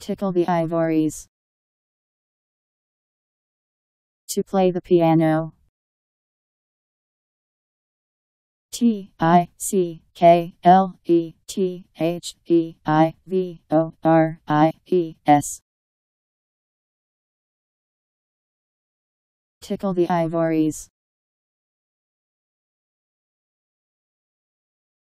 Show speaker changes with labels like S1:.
S1: Tickle the ivories. To play the piano. T I C K L E T H E I V O R I E S. Tickle the ivories.